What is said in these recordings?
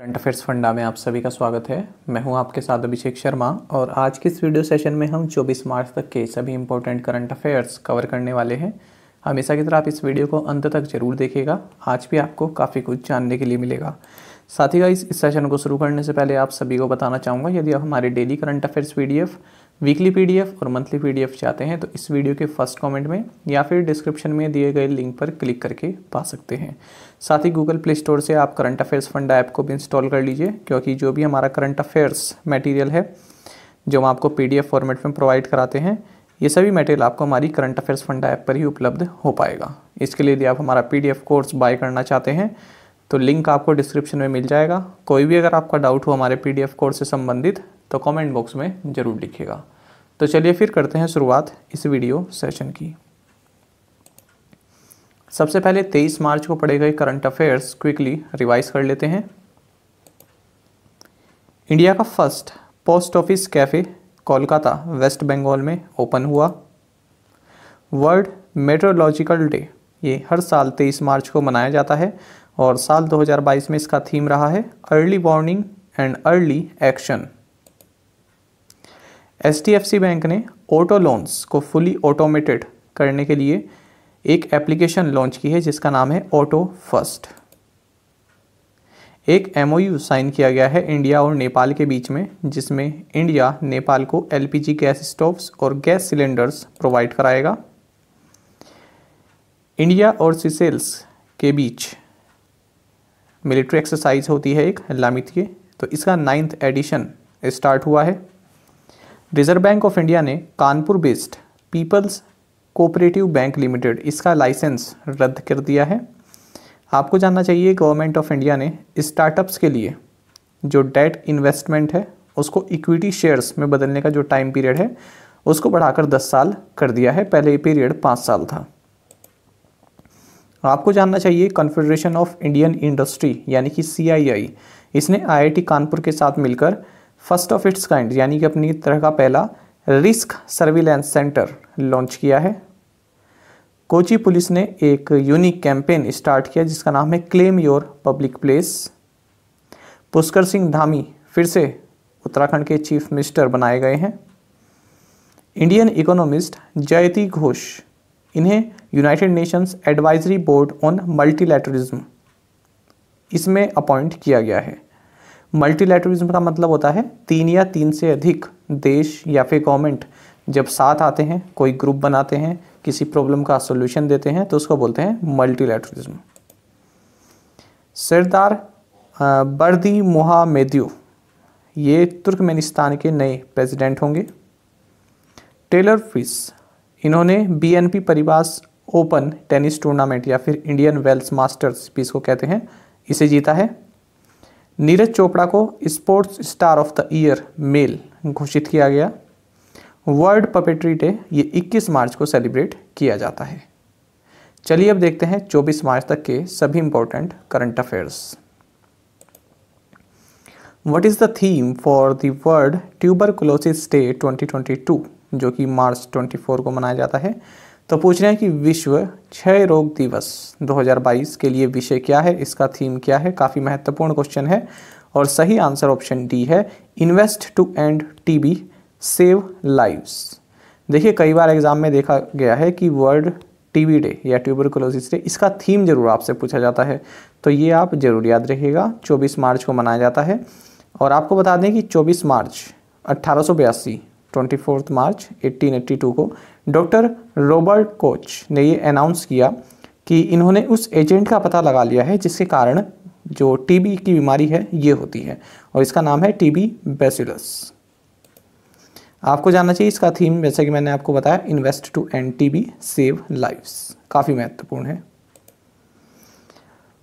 Current affairs funda में आप सभी का स्वागत है। मैं हूँ आपके साथ अभिषेक शर्मा और आज के इस वीडियो सेशन में हम 24 मार्च तक के सभी इंपॉर्टेंट करंट अफेयर्स कवर करने वाले हैं। हमेशा की तरह आप इस वीडियो को अंत तक ज़रूर देखेगा आज भी आपको काफ़ी कुछ जानने के लिए मिलेगा। साथ ही इस, इस सेशन को शुरू करने से पहले आप सभी को बताना चाहूँगा यदि आप हमारे daily current affairs P weekly PDF और मंथली पीडीएफ चाहते हैं तो इस वीडियो के फ़र्स्ट कमेंट में या फिर डिस्क्रिप्शन में दिए गए लिंक पर क्लिक करके पा सकते हैं। साथ ही गूगल प्ले स्टोर से आप करंट अफेयर्स फंड ऐप को भी इंस्टॉल कर लीजिए, क्योंकि जो भी हमारा करंट अफेयर्स मटेरियल है, जो हम आपको पीडीएफ फॉर्मेट में प्रोवाइड कराते हैं, ये सभी मटेरियल आपको हमारी करंट अफेयर्स फंड ऐप पर ही उपलब्ध हो पाएगा। इसके लिए यदि आप हमारा पीडीएफ कोर्स बाय करना चाहते हैं तो लिंक आपको डिस्क्रिप्शन में मिल जाएगा। कोई भी अगर आपका डाउट हो हमारे पीडीएफ कोर्स से संबंधित तो कमेंट बॉक्स में ज़रूर लिखिएगा। तो चलिए फिर करते हैं शुरुआत इस वीडियो सेशन की। सबसे पहले 23 मार्च को पढ़े गए करंट अफेयर्स क्विकली रिवाइज कर लेते हैं। इंडिया का first post office cafe Kolkata West Bengal में ओपन हुआ। वर्ल्ड मेट्रोलॉजिकल डे ये हर साल 23 मार्च को मनाया जाता है और साल 2022 में इसका थीम रहा है early warning and early action H bank ने ऑटो लोन्स को फुली ऑटोमेटेड करने के लिए एक एप्लीकेशन लॉन्च की है, जिसका नाम है ऑटो फ़र्स्ट। एक एमओयू साइन किया गया है इंडिया और नेपाल के बीच में, जिसमें इंडिया, नेपाल को एलपीजी गैस स्टोव्स और गैस सिलेंडर्स प्रोवाइड कराएगा। इंडिया और सिसेल्स के बीच मिलिट्री एक्सरसाइज होती है एक, लामित के। तो इसका नाइन्थ एडिशन स्टार्ट हुआ है। रिज़र्व बैंक ऑफ़ इंडिया ने Kanpur based people's cooperative bank limited इसका लाइसेंस रद्द कर दिया है। आपको जानना चाहिए, गवर्नमेंट ऑफ़ इंडिया ने स्टार्टअप्स के लिए जो डेट इन्वेस्टमेंट है, उसको इक्विटी शेयर्स में बदलने का जो टाइम पीरियड है, उसको बढ़ाकर 10 साल कर दिया है। पहले ये पीरियड पाँच साल था। आपको जानना चाहिए, कॉन्फेडरेशन ऑफ़ इंडियन इंडस्ट्री यानी कि CII इसने आईआईटी कानपुर के साथ मिलकर फ़र्स्ट ऑफ़ इट्स काइंड, यानी कि अपनी तरह का पहला रिस्क सर्विलेंस सेंटर लॉन्च किया है। कोची पुलिस ने एक यूनिक कैंपेन स्टार्ट किया जिसका नाम है claim your public place. Pushkar Singh Dhami फिर से उत्तराखंड के चीफ मिनिस्टर बनाए गए हैं। इंडियन इकोनॉमिस्ट जयती घोष, इन्हें United Nations advisory board on multilateralism, इसमें अपॉइंट किया गया है। मल्टीलैटरिज्म का मतलब होता है तीन या तीन से अधिक देश या फिर गवर्नमेंट जब साथ आते हैं, कोई ग्रुप बनाते हैं, किसी प्रॉब्लम का सोल्यूशन देते हैं तो उसको बोलते हैं मल्टीलैटरिज्म सरदार बर्दी मोहामेद्यू, ये तुर्कमेनिस्तान के नए प्रेसिडेंट होंगे। टेलर फिस इन्होंने BNP Paribas open tennis tournament या फिर इंडियन वेल्स मास्टर्स भी इसको कहते हैं। इसे जीता है। नीरज चोपड़ा को sports star of the year male घोषित किया गया। वर्ल्ड पपेट्री डे ये 21 मार्च को सेलिब्रेट किया जाता है। चलिए अब देखते हैं 24 मार्च तक के सभी important current affairs what is the theme for the world tuberculosis day 2022 जो कि मार्च 24 को मनाया जाता है? तो पूछ रहे हैं कि विश्व क्षय रोग दिवस 2022 के लिए विषय क्या है? इसका थीम क्या है? काफ़ी महत्वपूर्ण क्वेश्चन है और सही आंसर ऑप्शन डी है। Invest to end TB save lives देखिए, कई बार एग्ज़ाम में देखा गया है कि वर्ल्ड टीबी डे या ट्यूबरकुलोसिस डे इसका थीम ज़रूर आपसे पूछा जाता है। तो ये आप ज़रूर याद रखिएगा 24 मार्च को मनाया जाता है और आपको बता दें कि 24 मार्च अट्ठारह ट्वेंटी फोर्थ मार्च 1882 को डॉक्टर रॉबर्ट कोच ने ये अनाउंस किया कि इन्होंने उस एजेंट का पता लगा लिया है, जिसके कारण जो टीबी की बीमारी है, ये होती है। और इसका नाम है टीबी बेसिलस आपको जानना चाहिए, इसका थीम जैसे कि मैंने आपको बताया invest to end TB save lives काफ़ी महत्वपूर्ण है।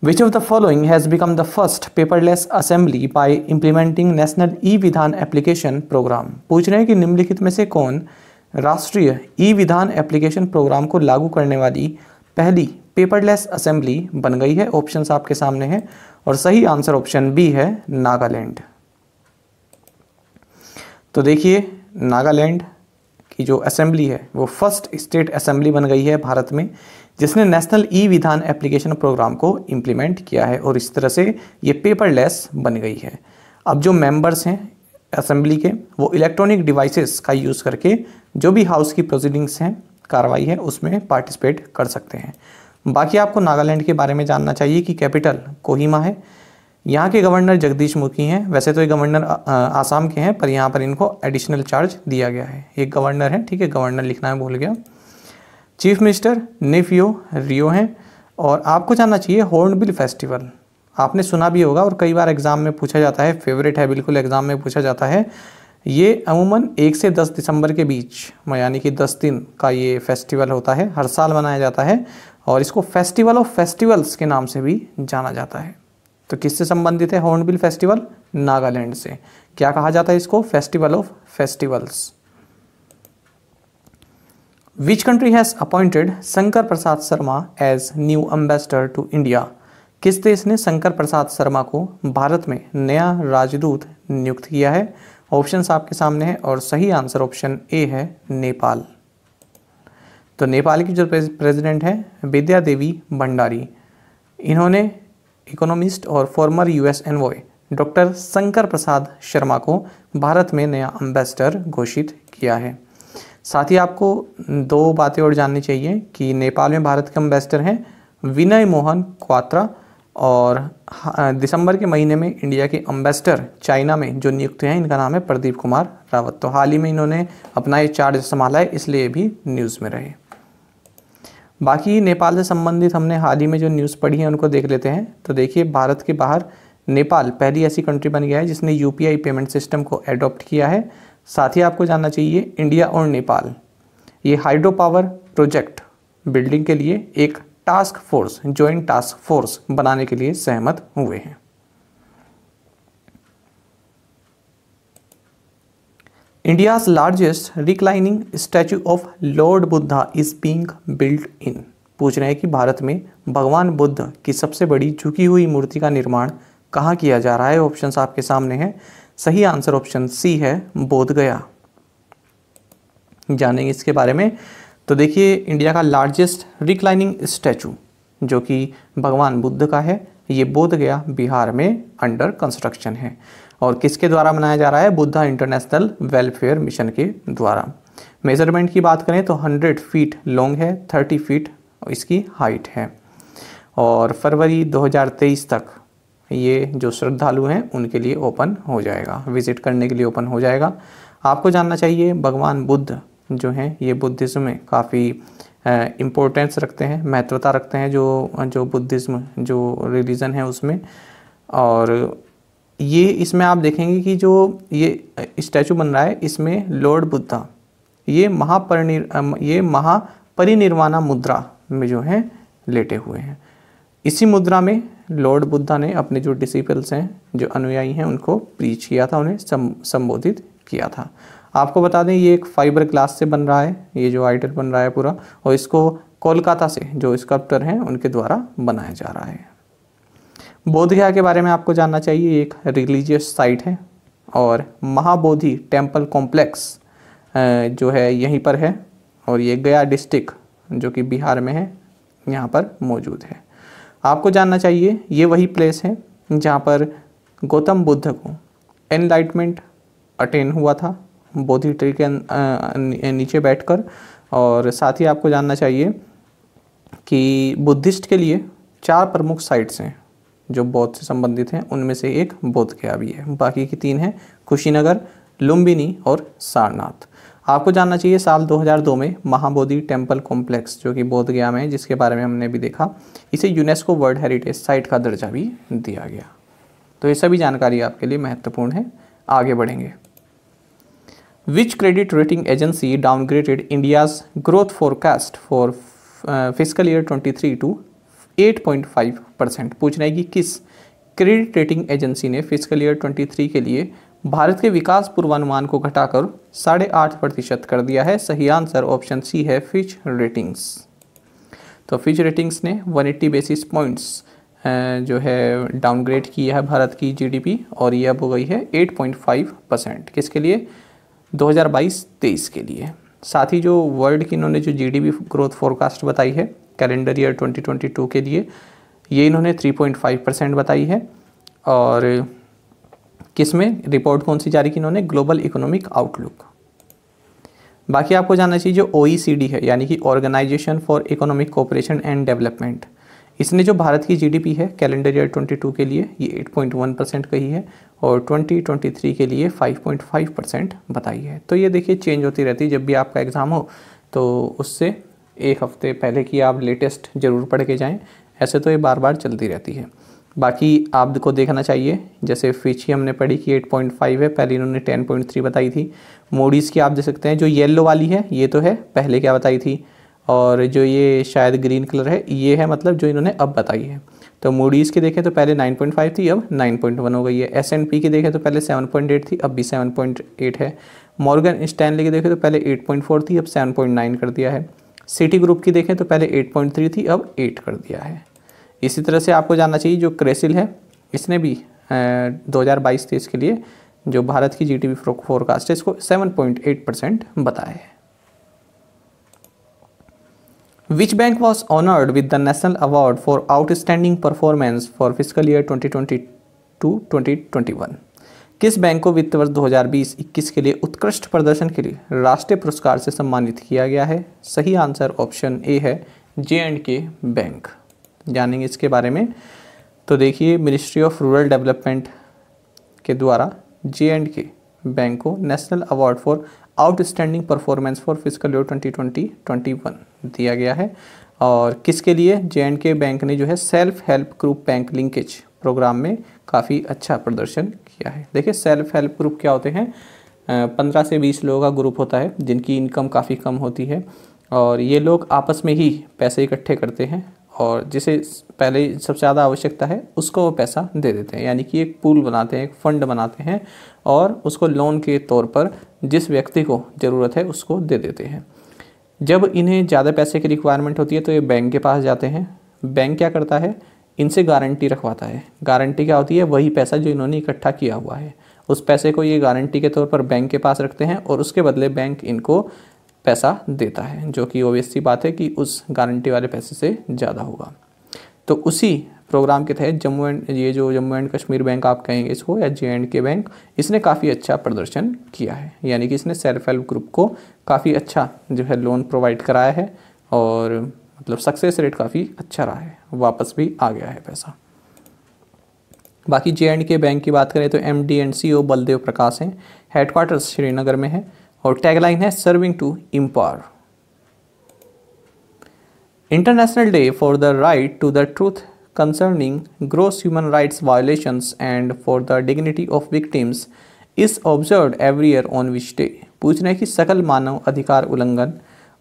Which of the following has become the first paperless assembly by implementing National E-विधान एप्लीकेशन प्रोग्राम पूछ रहे हैं कि निम्नलिखित में से कौन राष्ट्रीय ई विधान एप्लीकेशन प्रोग्राम को लागू करने वाली पहली पेपरलेस असेंबली बन गई है। ऑप्शन आपके सामने हैं और सही आंसर ऑप्शन बी है नागालैंड। तो देखिए, नागालैंड की जो असेंबली है, वो फ़र्स्ट स्टेट असेंबली बन गई है भारत में, जिसने national e Vidhan application programme को इम्प्लीमेंट किया है और इस तरह से ये पेपरलेस बन गई है। अब जो मेंबर्स हैं असेंबली के, वो इलेक्ट्रॉनिक डिवाइसेस का यूज़ करके जो भी हाउस की प्रोसीडिंग्स हैं, कार्रवाई है, उसमें पार्टिसिपेट कर सकते हैं। बाकी आपको नागालैंड के बारे में जानना चाहिए कि कैपिटल कोहिमा है। यहाँ के गवर्नर जगदीश मुखी हैं। वैसे तो ये गवर्नर आसाम के हैं, पर यहाँ पर इनको एडिशनल चार्ज दिया गया है। एक गवर्नर है, ठीक है गवर्नर लिखना है भूल गया। चीफ मिनिस्टर नेफियो रियो हैं, और आपको जानना चाहिए हॉर्नबिल फेस्टिवल आपने सुना भी होगा और कई बार एग्ज़ाम में पूछा जाता है, फेवरेट है, बिल्कुल एग्ज़ाम में पूछा जाता है। ये अमूमन एक से दस दिसंबर के बीच, यानी कि दस दिन का ये फेस्टिवल होता है, हर साल मनाया जाता है और इसको फेस्टिवल ऑफ़ फेस्टिवल्स के नाम से भी जाना जाता है। तो किससे संबंधित है हॉर्नबिल फेस्टिवल? नागालैंड से। क्या कहा जाता है इसको? Festival of festivals. Which country has appointed Shankar Prasad Sharma as new ambassador to India किस देश ने शंकर प्रसाद शर्मा को भारत में नया राजदूत नियुक्त किया है? ऑप्शंस आपके सामने हैं और सही आंसर ऑप्शन ए है नेपाल। तो नेपाल की जो प्रेसिडेंट है, विद्या देवी भंडारी। इन्होंने इकोनॉमिस्ट और former US envoy doctor Shankar Prasad Sharma को भारत में नया एम्बेसडर घोषित किया है। साथ ही आपको दो बातें और जाननी चाहिए कि नेपाल में भारत के एम्बेसडर हैं विनय मोहन क्वात्रा और दिसंबर के महीने में इंडिया के अम्बेसडर चाइना में जो नियुक्त हैं, इनका नाम है प्रदीप कुमार रावत। तो हाल ही में इन्होंने अपना ये चार्ज संभाला है, इसलिए भी न्यूज़ में रहे। बाकी नेपाल से संबंधित हमने हाल ही में जो न्यूज़ पढ़ी है, उनको देख लेते हैं। तो देखिए, भारत के बाहर नेपाल पहली ऐसी कंट्री बन गया है, जिसने यूपीआई पेमेंट सिस्टम को एडॉप्ट किया है। साथ ही आपको जानना चाहिए इंडिया और नेपाल, ये हाइड्रो पावर प्रोजेक्ट बिल्डिंग के लिए एक task force joint task force बनाने के लिए सहमत हुए हैं। India's largest reclining statue of Lord Buddha is being built in पूछ रहे हैं कि भारत में भगवान बुद्ध की सबसे बड़ी झुकी हुई मूर्ति का निर्माण कहाँ किया जा रहा है? ऑप्शन आपके सामने हैं। सही आंसर ऑप्शन सी है बोध गया जानेंगे इसके बारे में। तो देखिए, इंडिया का लार्जेस्ट रिक्लाइनिंग स्टैचू जो कि भगवान बुद्ध का है, ये बोध गया बिहार में अंडर कंस्ट्रक्शन है। और किसके द्वारा बनाया जा रहा है? बुद्धा इंटरनेशनल वेलफेयर मिशन के द्वारा। मेज़रमेंट की बात करें तो 100 फीट लॉन्ग है 30 फीट इसकी हाइट है। और फरवरी 2023 तक ये जो श्रद्धालु हैं, उनके लिए ओपन हो जाएगा। विज़िट करने के लिए ओपन हो जाएगा। आपको जानना चाहिए, भगवान बुद्ध जो हैं, ये बुद्धिज़्म में काफ़ी इम्पोर्टेंस रखते हैं, महत्वता रखते हैं जो जो बुद्धिज़्म, जो रिलीजन है उसमें। और ये इसमें आप देखेंगे कि जो ये स्टैचू बन रहा है, इसमें लॉर्ड बुद्धा ये महापरिनिर ये महापरिनिर्वाणा मुद्रा में जो है, लेटे हुए हैं। इसी मुद्रा में लॉर्ड बुद्धा ने अपने जो डिसिपल्स हैं, जो अनुयायी हैं, उनको प्रीच किया था, उन्हें संबोधित किया था। आपको बता दें, ये एक फाइबर ग्लास से बन रहा है, ये जो आइडल बन रहा है पूरा, और इसको कोलकाता से जो स्कल्प्टर हैं, उनके द्वारा बनाया जा रहा है। बोधगया के बारे में आपको जानना चाहिए एक रिलीजियस साइट है, और महाबोधि टेंपल कॉम्प्लेक्स जो है, यहीं पर है, और ये गया डिस्ट्रिक्ट, जो कि बिहार में है, यहाँ पर मौजूद है। आपको जानना चाहिए, ये वही प्लेस है, जहाँ पर गौतम बुद्ध को एनलाइटमेंट अटेन हुआ था बोधि ट्री के नीचे बैठकर और साथ ही आपको जानना चाहिए कि बुद्धिस्ट के लिए चार प्रमुख साइट्स हैं, जो बौद्ध से संबंधित हैं। उनमें से एक बोध गया भी है। बाकी की तीन हैं, कुशीनगर, लुम्बिनी और सारनाथ। आपको जानना चाहिए, साल 2002 में महाबोधि टेंपल कॉम्प्लेक्स, जो कि बोध गया में जिसके बारे में हमने भी देखा, इसे यूनेस्को वर्ल्ड हेरिटेज साइट का दर्जा भी दिया गया। तो ये सभी जानकारी आपके लिए महत्वपूर्ण है। आगे बढ़ेंगे। Which credit rating agency downgraded India's growth forecast for fiscal year 23 to 8.5 percent पूछ रहे कि किस क्रेडिट रेटिंग एजेंसी ने फ़िज़िकल ईयर 23 के लिए भारत के विकास पूर्वानुमान को घटाकर साढ़े आठ प्रतिशत कर दिया है? सही आंसर ऑप्शन सी है फिच रेटिंग्स तो फिच रेटिंग्स ने 180 बेसिस पॉइंट्स जो है डाउनग्रेड किया है भारत की जीडीपी और ये अब हो गई है 8.5 परसेंट किसके लिए? 2022-23 के लिए। साथ ही जो वर्ल्ड की इन्होंने जो जीडीपी ग्रोथ फोरकास्ट बताई है कैलेंडर ईयर 2022 के लिए, ये इन्होंने 3.5 परसेंट बताई है। और किसमें रिपोर्ट कौन सी जारी की इन्होंने? ग्लोबल इकोनॉमिक आउटलुक बाकी आपको जानना चाहिए, जो ओ e है, यानी कि organisation for economic cooperation and development इसने जो भारत की जीडीपी है कैलेंडर ईयर 22 के लिए, ये 8.1 परसेंट कही है और 2023 के लिए 5.5 परसेंट बताई है। तो ये देखिए चेंज होती रहती है। जब भी आपका एग्ज़ाम हो तो उससे एक हफ़्ते पहले की आप लेटेस्ट ज़रूर पढ़ के जाएँ। ऐसे तो ये बार बार चलती रहती है। बाकी आपको देखना चाहिए, जैसे फिच हमने पढ़ी कि 8.5 है, पहले इन्होंने 10.3 बताई थी। मोडीज़ की आप देख सकते हैं, जो येलो वाली है, ये तो है, पहले क्या बताई थी? और जो ये शायद ग्रीन कलर है, ये है मतलब जो इन्होंने अब बताई है। तो मूडीज़ की देखें तो पहले 9.5 थी, अब 9.1 हो गई है। एस एंड पी की देखें तो पहले 7.8 थी, अब भी 7.8 है। मॉर्गन स्टैनली की देखें तो पहले 8.4 थी, अब 7.9 कर दिया है। सिटी ग्रुप की देखें तो पहले 8.3 थी, अब 8 कर दिया है। इसी तरह से आपको जानना चाहिए जो क्रेसिल है, इसने भी दो हज़ार के लिए जो भारत की जी टी फोरकास्ट है, इसको सेवन पॉइंट एट परसेंट बताया है। Which bank was honored with the National Award for Outstanding Performance for Fiscal Year 2022-2021? किस बैंक को वित्त वर्ष 2020-21 के लिए उत्कृष्ट प्रदर्शन के लिए राष्ट्रीय पुरस्कार से सम्मानित किया गया है? सही आंसर ऑप्शन ए है जे एंड के बैंक जानेंगे इसके बारे में। तो देखिए मिनिस्ट्री ऑफ़ रूरल डेवलपमेंट के द्वारा जे एंड के बैंक को national award for outstanding performance for physical year 2020-21 दिया गया है। और किसके लिए? जे एंड के बैंक ने जो है self help group bank linkage programme में काफ़ी अच्छा प्रदर्शन किया है। देखिए सेल्फ हेल्प ग्रुप क्या होते हैं? पंद्रह से बीस लोगों का ग्रुप होता है, जिनकी इनकम काफ़ी कम होती है। और ये लोग आपस में ही पैसे इकट्ठे करते हैं और जिसे पहले सबसे ज़्यादा आवश्यकता है, उसको वो पैसा दे देते हैं। यानी कि एक पूल बनाते हैं, एक फ़ंड बनाते हैं और उसको लोन के तौर पर जिस व्यक्ति को ज़रूरत है उसको दे देते हैं। जब इन्हें ज़्यादा पैसे की रिक्वायरमेंट होती है तो ये बैंक के पास जाते हैं। बैंक क्या करता है? इनसे गारंटी रखवाता है। गारंटी क्या होती है? वही पैसा जो इन्होंने इकट्ठा किया हुआ है। उस पैसे को ये गारंटी के तौर पर बैंक के पास रखते हैं और उसके बदले बैंक इनको पैसा देता है, जो कि ओबियस सी बात है कि उस गारंटी वाले पैसे से ज़्यादा होगा। तो उसी प्रोग्राम के तहत जम्मू एंड ये जो जम्मू एंड कश्मीर बैंक आप कहेंगे इसको, या जे एंड के बैंक इसने काफ़ी अच्छा प्रदर्शन किया है। यानी कि इसने सेल्फ हेल्प ग्रुप को काफ़ी अच्छा जो है लोन प्रोवाइड कराया है और मतलब सक्सेस रेट काफ़ी अच्छा रहा है। वापस भी आ गया है पैसा। बाकी जे एंड के बैंक की बात करें तो M D and C O Baldev Prakash हैं हेडक्वार्टर्स श्रीनगर में है और टैगलाइन है serving to empower international day for the right to the truth concerning gross human rights violations and for the dignity of victims is observed every year on which day. पूछ रहे हैं कि सकल मानव अधिकार उल्लंघन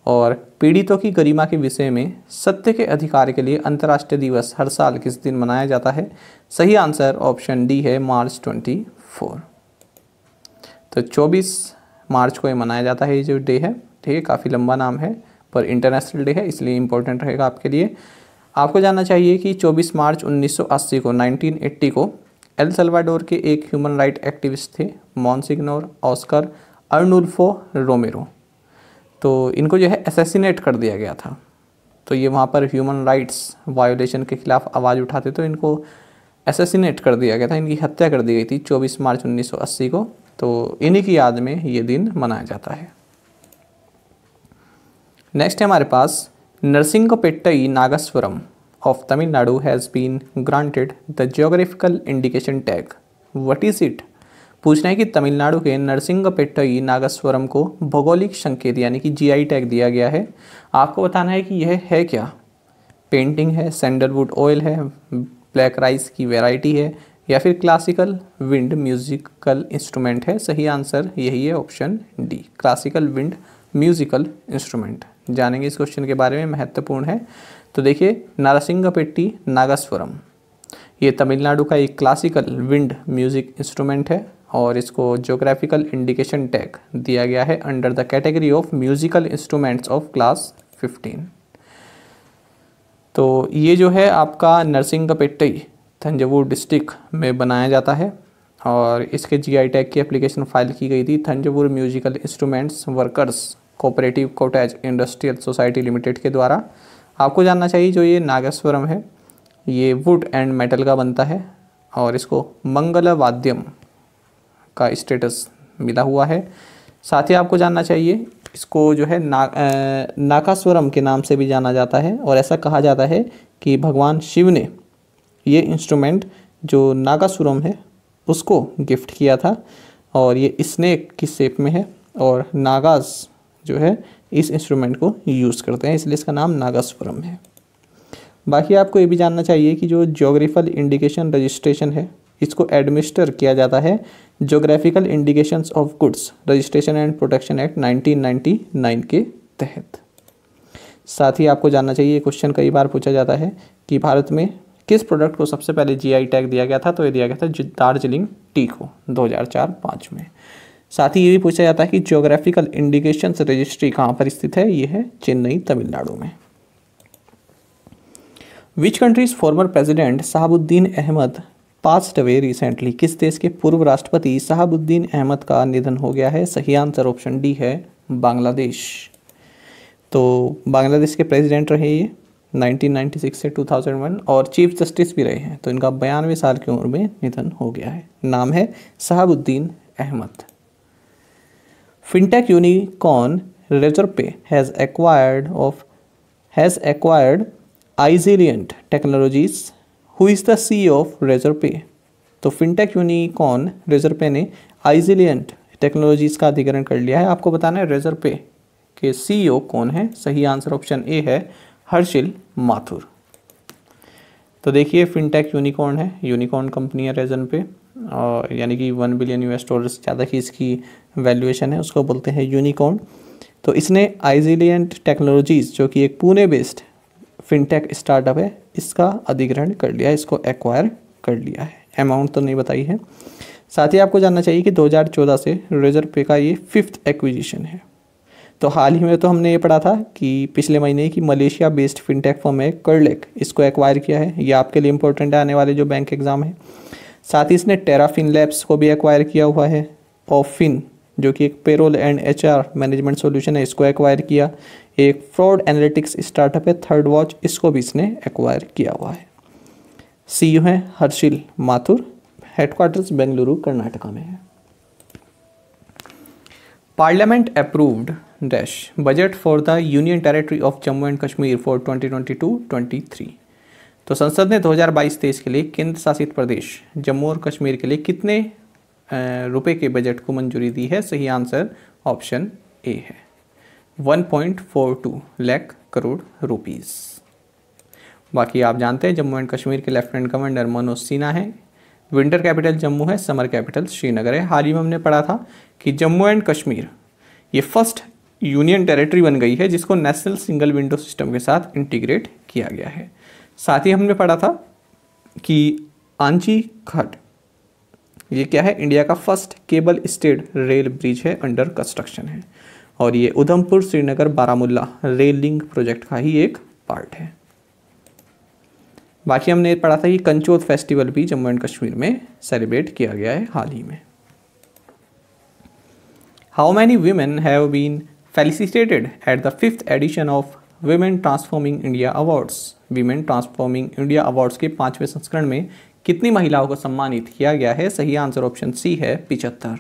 और पीड़ितों की गरिमा के विषय में सत्य के अधिकार के लिए अंतर्राष्ट्रीय दिवस हर साल किस दिन मनाया जाता है? सही आंसर ऑप्शन डी है मार्च 24 तो 24 मार्च को ये मनाया जाता है, ये जो डे है, ठीक है, काफ़ी लंबा नाम है। पर इंटरनेशनल डे है, इसलिए इंपॉर्टेंट रहेगा आपके लिए। आपको जानना चाहिए कि 24 मार्च 1980 को 1980 को, एल सल्वाडोर के एक ह्यूमन राइट एक्टिविस्ट थे मॉन्सिग्नोर ऑस्कर अर्नुल्फो रोमेरो। तो इनको जो है असैसिनेट कर दिया गया था। तो ये वहाँ पर ह्यूमन राइट्स वायोलेशन के खिलाफ आवाज़ उठाते तो इनको असैसिनेट कर दिया गया था, इनकी हत्या कर दी गई थी 24 मार्च 1980 को। तो इन्हीं की याद में ये दिन मनाया जाता है। नेक्स्ट है हमारे पास Narsingappettai Nagaswaram of Tamil Nadu has been granted the geographical indication tag. Is it? पूछना है कि तमिलनाडु के नरसिंगपेट्टई नागस्वरम को भौगोलिक संकेत यानी कि जीआई टैग दिया गया है। आपको बताना है कि यह है क्या? पेंटिंग है सैंडलवुड ऑयल है ब्लैक राइस की वैरायटी है, या फिर क्लासिकल विंड म्यूजिकल इंस्ट्रूमेंट है? सही आंसर यही है option D classical wind musical instrument जानेंगे इस क्वेश्चन के बारे में, महत्वपूर्ण है। तो देखिए, नारासिंगपेट्टी, नागास्वरम। ये तमिलनाडु का एक क्लासिकल विंड म्यूज़िक इंस्ट्रूमेंट है और इसको जोग्राफिकल इंडिकेशन टैग दिया गया है under the category of musical instruments of class 15 तो ये जो है आपका नरसिंगपेट्टी, थंजावुर डिस्ट्रिक्ट में बनाया जाता है और इसके जीआई टैग की एप्लीकेशन फ़ाइल की गई थी। Thanjavur musical instruments workers cooperative cottage industrial society limited के द्वारा। आपको जानना चाहिए जो ये नागस्वरम है, ये वुड एंड मेटल का बनता है और इसको मंगल वाद्यम का स्टेटस मिला हुआ है। साथ ही आपको जानना चाहिए, इसको जो है ना नाकास्वरम के नाम से भी जाना जाता है और ऐसा कहा जाता है कि भगवान शिव ने ये इंस्ट्रूमेंट जो नागासुरम है, उसको गिफ्ट किया था और ये स्नेक की शेप में है और नागास जो है, इस इंस्ट्रूमेंट को यूज़ करते हैं। इसलिए इसका नाम नागास्वरम है। बाकी आपको ये भी जानना चाहिए कि जो जोग्राफिकल इंडिकेशन रजिस्ट्रेशन है, इसको एडमिनिस्टर किया जाता है geographical indications of goods registration and protection act 1999 के तहत। साथ ही आपको जानना चाहिए क्वेश्चन कई बार पूछा जाता है कि भारत में किस प्रोडक्ट को सबसे पहले जीआई टैग दिया गया था? तो ये दिया गया था दार्जिलिंग टी को 2004-5 में। साथ ही ये भी पूछा जाता है कि जोग्राफिकल इंडिकेशन रजिस्ट्री कहाँ पर स्थित है? ये है चेन्नई, तमिलनाडु में। Which countries former president Shahabuddin Ahmed passed away recently किस देश के पूर्व राष्ट्रपति साहबुद्दीन अहमद का निधन हो गया है? सही आंसर ऑप्शन डी है बांग्लादेश। तो बांग्लादेश के प्रेसिडेंट रहे ये 1996 से 2001 और चीफ जस्टिस भी रहे हैं। तो इनका बयानवे साल की उम्र में निधन हो गया है। नाम है Shahabuddin Ahmed fintech unicorn pay has acquired of has acquired IZealiant technologies who is the C of pay तो फिनटेक यूनिकॉर्न पे ने आइजेलियंट टेक्नोलॉजीज़ का अधिग्रहण कर लिया है। आपको बताना है पे के सीईओ कौन है? सही आंसर ऑप्शन ए है हर्षिल माथुर। तो देखिए फिनटेक यूनिकॉर्न है। यूनिकॉर्न कंपनी है रेजन पे और यानी कि वन बिलियन यूएस डॉलर से ज़्यादा की इसकी वैल्यूएशन है, उसको बोलते हैं यूनिकॉर्न तो इसने आइजिलियंट टेक्नोलॉजीज़ जो कि एक पुणे बेस्ड फिनटेक स्टार्टअप है, इसका अधिग्रहण कर लिया, इसको एक्वायर कर लिया है। अमाउंट तो नहीं बताई है। साथ ही आपको जानना चाहिए कि 2014 से रेजर पे का ये फिफ्थ एक्विजिशन है। तो हाल ही में तो हमने ये पढ़ा था कि पिछले महीने की मलेशिया बेस्ड फिनटेक फॉर्म है कर्लेक इसको एक्वायर किया है। ये आपके लिए इंपॉर्टेंट है, आने वाले जो बैंक एग्ज़ाम है। साथ ही इसने टेराफिन लैब्स को भी एक्वायर किया हुआ है। ऑफिन, जो कि एक payroll and HR management solution है, इसको एक्वायर किया। एक फ्रॉड एनालिटिक्स स्टार्टअप है थर्ड वॉच इसको भी इसने एक्वायर किया हुआ है। सी यू है हर्षिल माथुर हेडक्वार्टर्स बेंगलुरु, कर्नाटका में है। Parliament approved dash budget for the union territory of Jammu and Kashmir for 2022-23 तो संसद ने 2022-23 के लिए केंद्र शासित प्रदेश जम्मू और कश्मीर के लिए कितने रुपए के बजट को मंजूरी दी है? सही आंसर ऑप्शन ए है। 1.42 लाख करोड़ रुपीस। बाकी आप जानते हैं जम्मू एंड कश्मीर के लेफ्टिनेंट कमांडर मनोज सिन्हा है। विंटर कैपिटल जम्मू है, समर कैपिटल श्रीनगर है। हाल ही में हमने पढ़ा था कि जम्मू एंड कश्मीर ये फ़र्स्ट यूनियन टेरिटरी बन गई है, जिसको नेशनल सिंगल विंडो सिस्टम के साथ इंटीग्रेट किया गया है। साथ ही हमने पढ़ा था कि आंची खट ये क्या है? इंडिया का first cable stayed rail bridge है, अंडर कंस्ट्रक्शन है। और ये Udhampur, Srinagar, Baramulla rail link project का ही एक पार्ट है। बाकी हमने पढ़ा था कि कंचोत फेस्टिवल भी जम्मू एंड कश्मीर में सेलिब्रेट किया गया है हाल ही में। How many women have been felicitated at the fifth edition of Women Transforming India Awards. Women Transforming India Awards के पाँचवें संस्करण में कितनी महिलाओं को सम्मानित किया गया है? सही आंसर ऑप्शन सी है पिचहत्तर।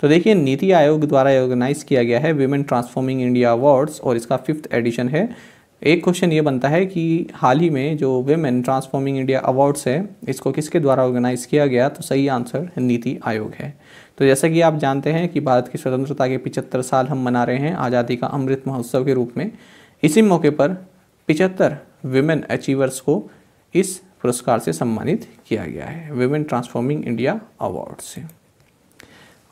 तो देखिए, नीति आयोग द्वारा ऑर्गेनाइज किया गया है विमेन ट्रांसफॉर्मिंग इंडिया अवार्ड्स और इसका फिफ्थ एडिशन है। एक क्वेश्चन ये बनता है कि हाल ही में जो वेमेन ट्रांसफॉर्मिंग इंडिया अवार्ड्स है, इसको किसके द्वारा ऑर्गेनाइज किया गया? तो सही आंसर नीति आयोग है। तो जैसा कि आप जानते हैं कि भारत की स्वतंत्रता के पिचहत्तर साल हम मना रहे हैं आज़ादी का अमृत महोत्सव के रूप में। इसी मौके पर पिचहत्तर विमेन अचीवर्स को इस पुरस्कार से सम्मानित किया गया है विमेन ट्रांसफॉर्मिंग इंडिया अवार्ड से।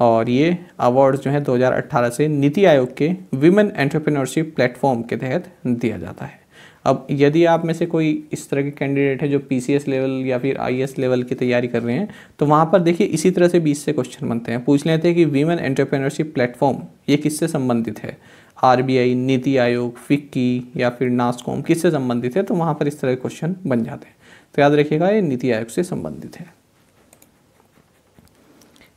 और ये अवार्ड जो है 2018 से नीति आयोग के विमेन एंटरप्रेन्योरशिप प्लेटफॉर्म के तहत दिया जाता है। अब यदि आप में से कोई इस तरह के कैंडिडेट है जो पीसीएस लेवल या फिर आई लेवल की तैयारी कर रहे हैं तो वहाँ पर देखिए इसी तरह से बीस से क्वेश्चन बनते हैं। पूछ लेते हैं कि वीमेन एंटरप्रेन्योरशिप प्लेटफॉर्म ये किससे संबंधित है? आरबीआई नीति आयोग फिक्की या फिर नास्कॉम किससे संबंधित है? तो वहाँ पर इस तरह के क्वेश्चन बन जाते हैं। तो याद रखिएगा, ये नीति आयोग से संबंधित है।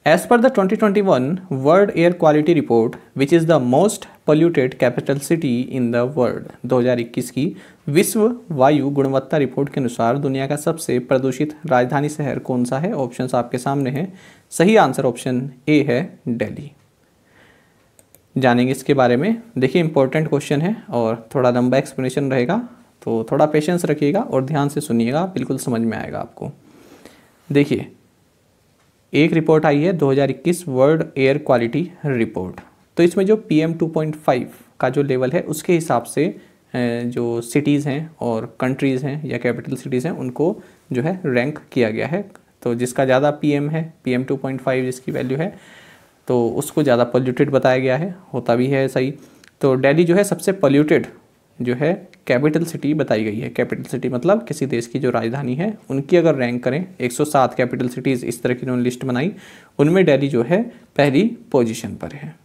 As per the 2021 World Air Quality Report, which is the most polluted capital city in the world, 2021 की विश्व वायु गुणवत्ता रिपोर्ट के अनुसार दुनिया का सबसे प्रदूषित राजधानी शहर कौन सा है? ऑप्शंस आपके सामने हैं। सही आंसर ऑप्शन ए है दिल्ली। जानेंगे इसके बारे में। देखिए इंपॉर्टेंट क्वेश्चन है और थोड़ा लंबा एक्सप्लेनेशन रहेगा तो थोड़ा पेशेंस रखिएगा और ध्यान से सुनिएगा बिल्कुल समझ में आएगा आपको। देखिए एक रिपोर्ट आई है 2021 वर्ल्ड एयर क्वालिटी रिपोर्ट। तो इसमें जो पी एम का जो लेवल है, उसके हिसाब से जो सिटीज़ हैं और कंट्रीज़ हैं या कैपिटल सिटीज़ हैं, उनको जो है रैंक किया गया है। तो जिसका ज़्यादा पीएम है, पीएम 2.5 जिसकी वैल्यू है तो उसको ज़्यादा पोल्यूटेड बताया गया है, होता भी है सही तो दिल्ली जो है सबसे पोल्यूटेड जो है कैपिटल सिटी बताई गई है। कैपिटल सिटी मतलब किसी देश की जो राजधानी है, उनकी अगर रैंक करें 107 कैपिटल सिटीज़ इस तरह की उन्होंने लिस्ट बनाई, उनमें दिल्ली जो है पहली पोजीशन पर है।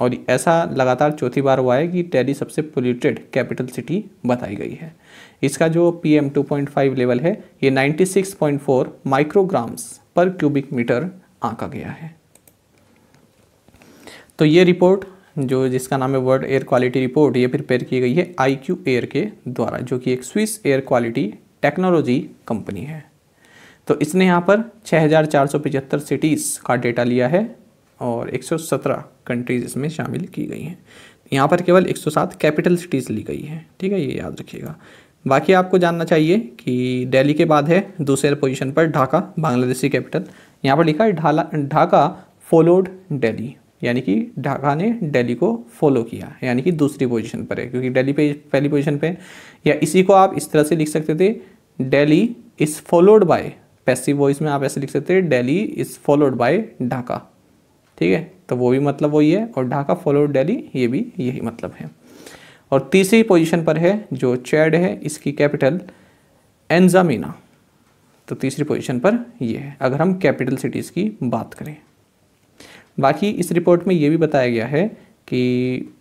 और ऐसा लगातार चौथी बार हुआ है कि दिल्ली सबसे पोल्यूटेड कैपिटल सिटी बताई गई है। इसका जो पी एम लेवल है, ये 96.4 माइक्रोग्राम्स पर क्यूबिक मीटर आंका गया है। तो ये रिपोर्ट जो जिसका नाम है वर्ल्ड एयर क्वालिटी रिपोर्ट ये प्रिपेयर की गई है आई क्यू एयर के द्वारा जो कि एक Swiss air quality technology company है। तो इसने यहाँ पर 6,475 सिटीज़ का डेटा लिया है और 117 कंट्रीज़ इसमें शामिल की गई हैं। यहाँ पर केवल 107 कैपिटल सिटीज़ ली गई हैं ठीक है ये याद रखिएगा। बाकी आपको जानना चाहिए कि दिल्ली के बाद है दूसरे पोजीशन पर ढाका बांग्लादेशी कैपिटल यहाँ पर लिखा है ढाला ढाका फॉलोड दिल्ली। यानी कि ढाका ने दिल्ली को फॉलो किया, यानी कि दूसरी पोजीशन पर है, क्योंकि दिल्ली पे, पहली पोजीशन पे, या इसी को आप इस तरह से लिख सकते थे Delhi is followed by passive voice में आप ऐसे लिख सकते हैं Delhi is followed by Dhaka, ठीक है? तो वो भी मतलब वही है, और ढाका फॉलोड दिल्ली ये भी यही मतलब है। और तीसरी पोजीशन पर है, जो चैड है, इसकी कैपिटल एनजामीना तो तीसरी पोजीशन पर ये है। अगर हम कैपिटल सिटीज़ की बात करें बाकी इस रिपोर्ट में ये भी बताया गया है कि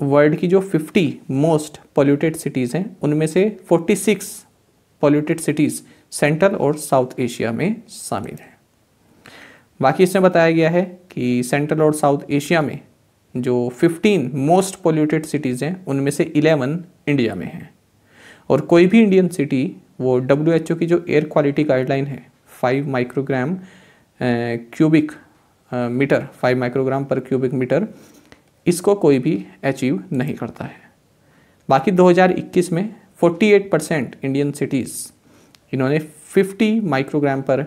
वर्ल्ड की जो 50 मोस्ट पोल्यूटेड सिटीज़ हैं, उनमें से 46 पोल्यूटेड सिटीज़ सेंट्रल और साउथ एशिया में शामिल हैं। बाकी इसमें बताया गया है कि सेंट्रल और साउथ एशिया में जो 15 मोस्ट पोल्यूटेड सिटीज़ हैं, उनमें से 11 इंडिया में हैं। और कोई भी इंडियन सिटी वो डब्ल्यूएचओ की जो एयर क्वालिटी गाइडलाइन है five microgram cubic metre five microgram पर क्यूबिक मीटर इसको कोई भी अचीव नहीं करता है। बाकी 2021 में 48 परसेंट इंडियन सिटीज़ इन्होंने 50 माइक्रोग्राम पर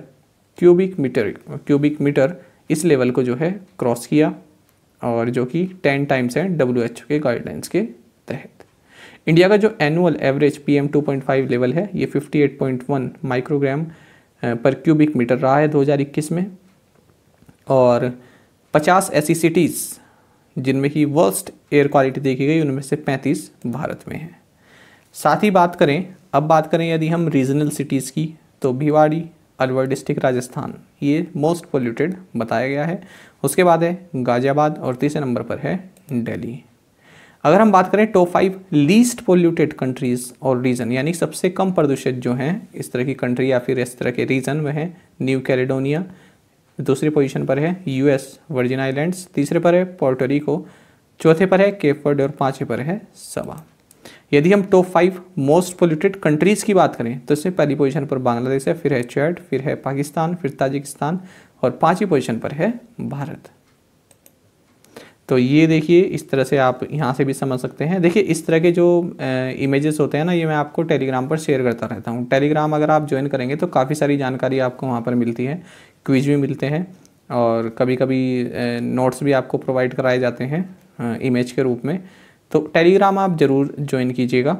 क्यूबिक मीटर क्यूबिक मीटर इस लेवल को जो है क्रॉस किया और जो कि 10 टाइम्स है डब्ल्यू के गाइडलाइंस के तहत। इंडिया का जो annual average P M level है, ये 58.1 माइक्रोग्राम पर क्यूबिक मीटर रहा है 2021 में। और 50 ऐसी सिटीज़ जिनमें की वर्स्ट एयर क्वालिटी देखी गई, उनमें से 35 भारत में हैं। साथ ही बात करें, अब बात करें यदि हम रीजनल सिटीज़ की तो भिवाड़ी, अलवर डिस्ट्रिक्ट राजस्थान, ये मोस्ट पोल्यूटेड बताया गया है। उसके बाद है गाज़ियाबाद और तीसरे नंबर पर है दिल्ली। अगर हम बात करें top five least polluted countries और रीजन यानी सबसे कम प्रदूषित जो हैं, इस तरह की कंट्री या फिर इस तरह के रीजन वह हैं न्यू कैलेडोनिया दूसरी पोजीशन पर है यूएस वर्जिन आइलैंड्स, तीसरे पर है पोर्टोरिको चौथे पर है केपवर्ड और पाँचवें पर है सबा यदि हम top five most polluted countries की बात करें तो इसमें पहली पोजीशन पर बांग्लादेश है, फिर है चैड, फिर है पाकिस्तान, फिर ताजिकिस्तान और पाँचवीं पोजीशन पर है भारत। तो ये देखिए, इस तरह से आप यहाँ से भी समझ सकते हैं। देखिए, इस तरह के जो इमेजेस होते हैं ना, ये मैं आपको टेलीग्राम पर शेयर करता रहता हूँ। टेलीग्राम अगर आप ज्वाइन करेंगे तो काफ़ी सारी जानकारी आपको वहाँ पर मिलती है क्विज भी मिलते हैं और कभी कभी नोट्स भी आपको प्रोवाइड कराए जाते हैं इमेज के रूप में। तो टेलीग्राम आप ज़रूर ज्वाइन कीजिएगा।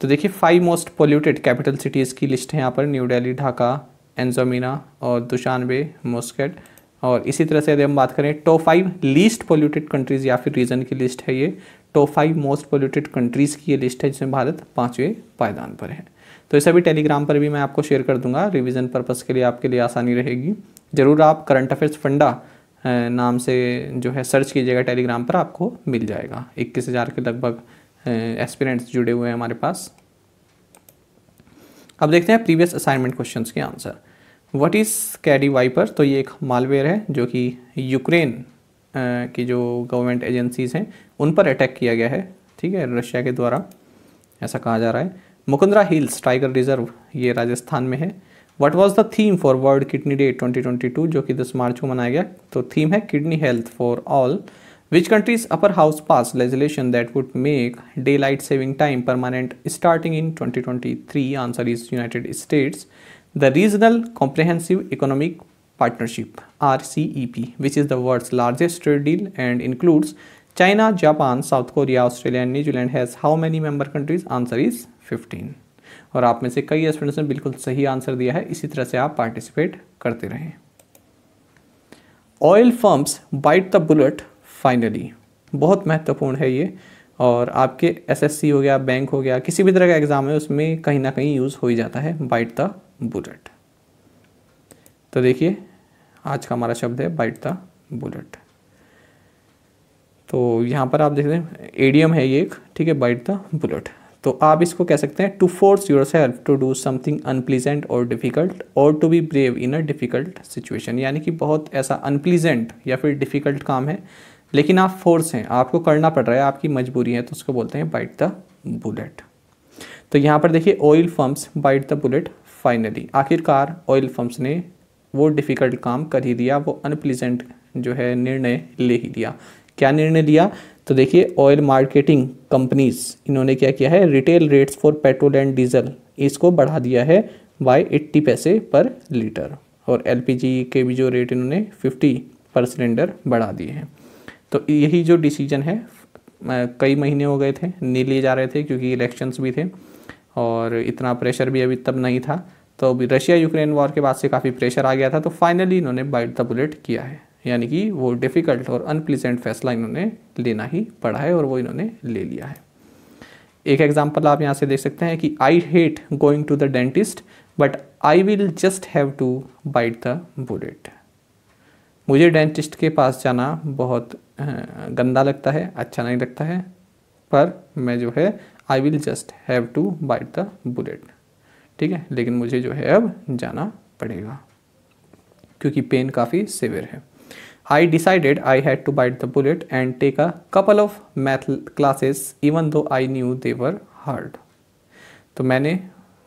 तो देखिए five most polluted capital cities की लिस्ट है यहाँ पर। न्यू दिल्ली ढाका एनजोमिना और दुशानबे मोस्केट और इसी तरह से यदि हम बात करें top five least polluted countries या फिर रीजन की लिस्ट है ये। Top five most polluted countries की ये लिस्ट है जिसमें भारत पाँचवें पायदान पर है। तो ये सभी टेलीग्राम पर भी मैं आपको शेयर कर दूँगा। रिवीजन पर्पज़ के लिए आपके लिए आसानी रहेगी। ज़रूर आप करंट अफेयर्स फंडा नाम से जो है सर्च कीजिएगा टेलीग्राम पर, आपको मिल जाएगा। इक्कीस हज़ार के लगभग एस्पिरेंट्स जुड़े हुए हैं हमारे पास। अब देखते हैं प्रीवियस असाइनमेंट क्वेश्चन के answer what is caddy viper तो ये एक मालवेयर है, जो कि यूक्रेन की जो गवर्नमेंट एजेंसीज़ हैं, उन पर अटैक किया गया है, ठीक है रशिया के द्वारा। ऐसा कहा जा रहा है। मुकुंद्रा हिल्स टाइगर रिज़र्व, ये राजस्थान में है। What was the theme for world kidney day 2022 जो कि 10 मार्च को मनाया गया? तो थीम है kidney health for all which countries upper house pass legislation that would make daylight saving time permanent starting in 2023 answer is United States the Regional Comprehensive Economic Partnership R C E P which is the world largest trade deal and includes China Japan South Korea Australia and New Zealand has how many member countries answer is 15. और आप में से कई students ने बिल्कुल सही answer दिया है, इसी तरह से आप पार्टिसिपेट करते रहें। Oil firms bite the bullet finally बहुत महत्वपूर्ण है ये। और आपके एसएससी हो गया बैंक हो गया, किसी भी तरह का एग्ज़ाम है, उसमें कहीं ना कहीं यूज़ हो ही जाता है बाइट द बुलेट तो देखिए, आज का हमारा शब्द है बाइट द बुलेट तो यहाँ पर आप देख रहे हैं एडियम है ये एक, ठीक है बाइट द बुलेट तो आप इसको कह सकते हैं to force yourself to do something unpleasant और डिफ़िकल्ट और to be brave in a difficult situation यानी कि बहुत ऐसा अनप्लीजेंट या फिर डिफ़िकल्ट काम है, लेकिन आप फोर्स हैं, आपको करना पड़ रहा है, आपकी मजबूरी है तो उसको बोलते हैं बाइट द बुलेट तो यहाँ पर देखिए oil firms bite the bullet finally आखिरकार ऑयल फम्प्स ने वो डिफ़िकल्ट काम कर ही दिया, वो अनप्लीजेंट जो है निर्णय ले ही लिया क्या निर्णय लिया? तो देखिए ऑयल मार्केटिंग कंपनीज़ इन्होंने क्या किया है? Retail rates for petrol and diesel इसको बढ़ा दिया है बाई एट्टी पैसे पर लीटर और एलपीजी के भी जो रेट इन्होंने फिफ्टी पर सिलेंडर बढ़ा दिए हैं। तो यही जो डिसीज़न है कई महीने हो गए थे, नहीं लिए जा रहे थे क्योंकि इलेक्शंस भी थे और इतना प्रेशर भी अभी तब नहीं था। तो अभी रशिया यूक्रेन वॉर के बाद से काफ़ी प्रेशर आ गया था तो फाइनली इन्होंने बाइट द बुलेट किया है। यानी कि वो डिफ़िकल्ट और अनप्लीजेंट फैसला इन्होंने लेना ही पड़ा है और वो इन्होंने ले लिया है। एक एग्ज़ाम्पल आप यहाँ से देख सकते हैं कि I hate going to the dentist but I will just have to bite the bullet मुझे डेंटिस्ट के पास जाना बहुत गंदा लगता है अच्छा नहीं लगता है, पर मैं जो है I will just have to bite the bullet ठीक है? लेकिन मुझे जो है अब जाना पड़ेगा, क्योंकि पेन काफ़ी सिवियर है। I decided I had to bite the bullet and take a couple of math classes even though I knew they were hard तो मैंने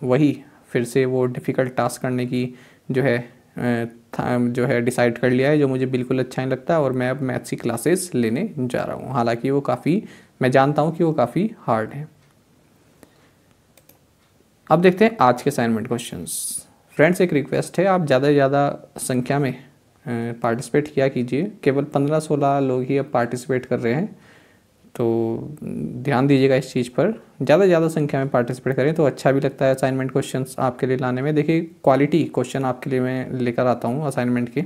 वही फिर से वो डिफ़िकल्ट टास्क करने की जो है जो है डिसाइड कर लिया है, जो मुझे बिल्कुल अच्छा नहीं लगता और मैं अब मैथ्स की क्लासेस लेने जा रहा हूँ। हालाँकि वो काफ़ी, मैं जानता हूँ कि वो काफ़ी हार्ड है। अब देखते हैं आज के असाइनमेंट क्वेश्चंस फ्रेंड्स एक रिक्वेस्ट है, आप ज़्यादा से ज़्यादा संख्या में पार्टिसिपेट किया कीजिए। केवल पंद्रह सोलह लोग ही अब पार्टिसिपेट कर रहे हैं। तो ध्यान दीजिएगा इस चीज़ पर। ज़्यादा से ज़्यादा संख्या में पार्टिसिपेट करें तो अच्छा भी लगता है असाइनमेंट क्वेश्चंस आपके लिए लाने में। देखिए क्वालिटी क्वेश्चन आपके लिए मैं लेकर आता हूँ असाइनमेंट के।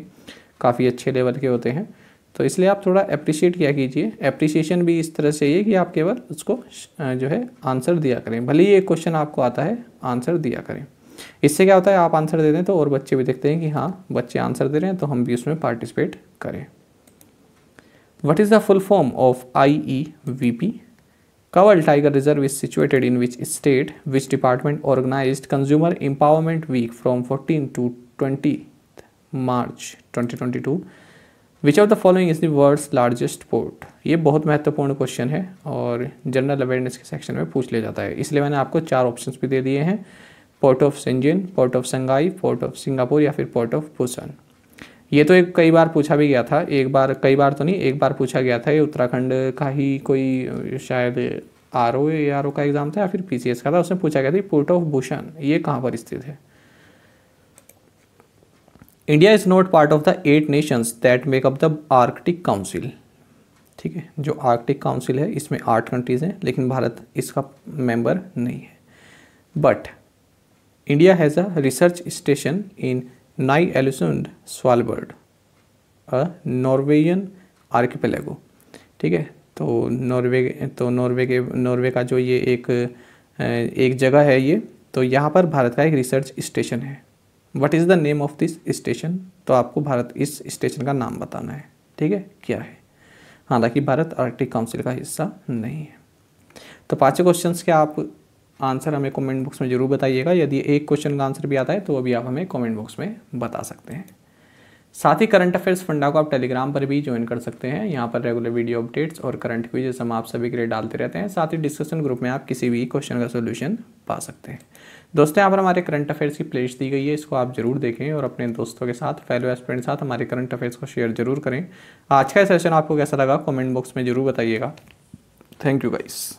काफ़ी अच्छे लेवल के होते हैं। तो इसलिए आप थोड़ा अप्रिशिएट किया कीजिए। अप्रिसिएशन भी इस तरह से ये कि आप केवल उसको जो है आंसर दिया करें। भले ही एक क्वेश्चन आपको आता है आंसर दिया करें। इससे क्या होता है, आप आंसर दे दें तो और बच्चे भी देखते हैं कि हाँ बच्चे आंसर दे रहे हैं तो हम भी उसमें पार्टिसिपेट करें What is the full form of IEVP? Kawal Tiger Reserve is situated in which state? Which department organized Consumer Empowerment Week from 14 to 20 March 2022? Which of the following is the world's largest port ये बहुत महत्वपूर्ण question है और general awareness के section में पूछ लिया जाता है इसलिए मैंने आपको चार ऑप्शंस भी दे दिए हैं port of Shenzhen port of Shanghai port of Singapore या फिर पोर्ट ऑफ़ पुसन ये तो एक कई बार पूछा भी गया था। एक बार, कई बार तो नहीं, एक बार पूछा गया था। ये उत्तराखंड का ही कोई शायद R O A R O का एग्ज़ाम था या फिर पी सी एस का था, उसमें पूछा गया था पोर्ट ऑफ़ भूषण ये कहाँ पर स्थित है? India is not part of the eight nations that make up the Arctic Council ठीक है? जो आर्कटिक काउंसिल है, इसमें आठ कंट्रीज़ हैं, लेकिन भारत इसका मेंबर नहीं है। But has a research station in Ny Alesund Svalbard a नॉर्वेयन archipelago ठीक है? तो नॉर्वे तो नॉर्वे के नॉर्वे का जो ये एक एक जगह है ये तो यहाँ पर भारत का एक रिसर्च स्टेशन है। What is the name of this station तो आपको भारत, इस स्टेशन का नाम बताना है। ठीक है? क्या है? हालाँकि भारत आर्कटिक काउंसिल का हिस्सा नहीं है। तो पाँचों क्वेश्चंस के आप आंसर हमें कमेंट बॉक्स में ज़रूर बताइएगा। यदि एक क्वेश्चन का आंसर भी आता है तो अभी आप हमें कमेंट बॉक्स में बता सकते हैं। साथ ही करंट अफेयर्स फंडा को आप टेलीग्राम पर भी ज्वाइन कर सकते हैं। यहाँ पर रेगुलर वीडियो अपडेट्स और करंट क्विजेस हम आप सभी के लिए डालते रहते हैं। साथ ही डिस्कशन ग्रुप में आप किसी भी क्वेश्चन का सोल्यूशन पा सकते हैं। दोस्तों, यहाँ पर हमारे करंट अफेयर्स की प्लेलिस्ट दी गई है। इसको आप ज़रूर देखें और अपने दोस्तों के साथ फेलो एस्पेंट साथ हमारे करंट अफेयर्स को शेयर ज़रूर करें। आज का सेशन आपको कैसा लगा? कॉमेंट बॉक्स में ज़रूर बताइएगा। Thank you guys